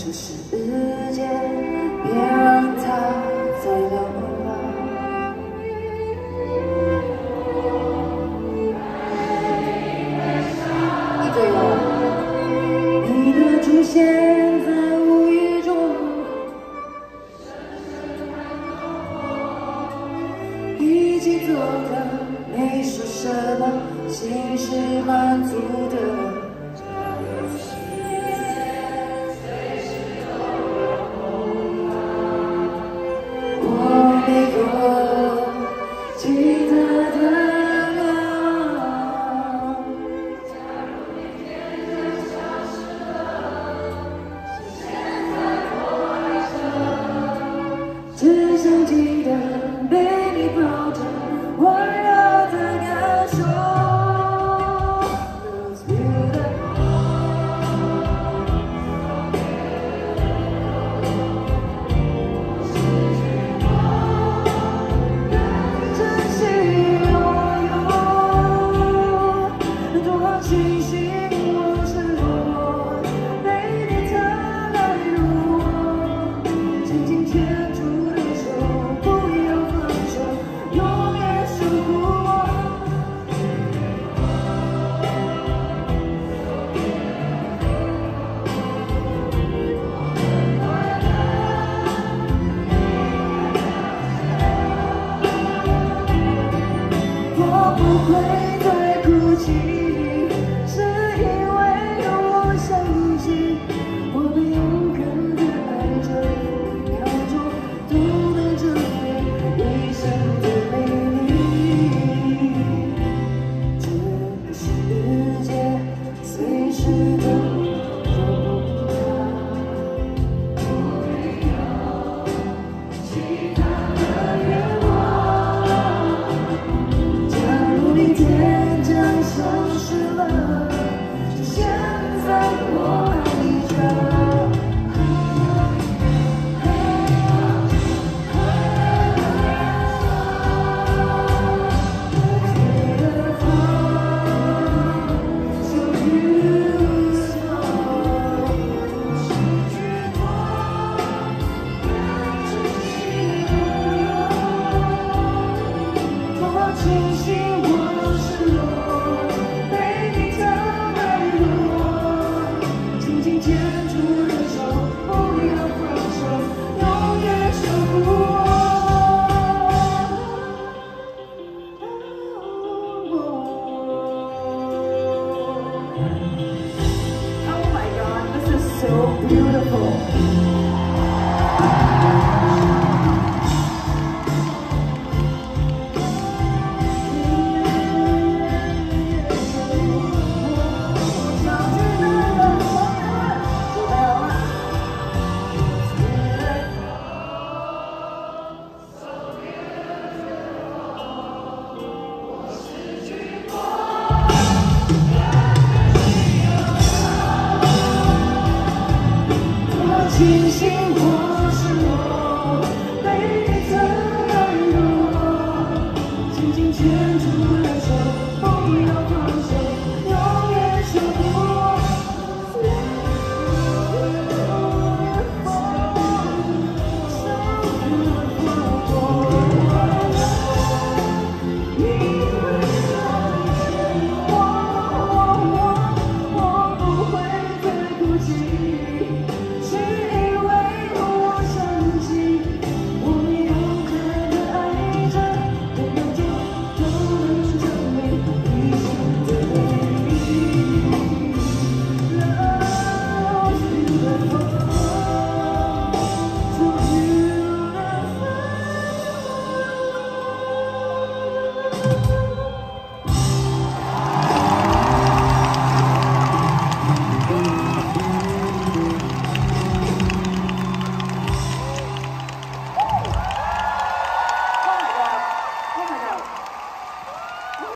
这世界，别让它再流浪。一对哦，你的出现在无意中，一起走的，没说什么，心是满足的。Oh my god, this is so beautiful. 星星或是我被你疼爱的紧紧牵住了手不要放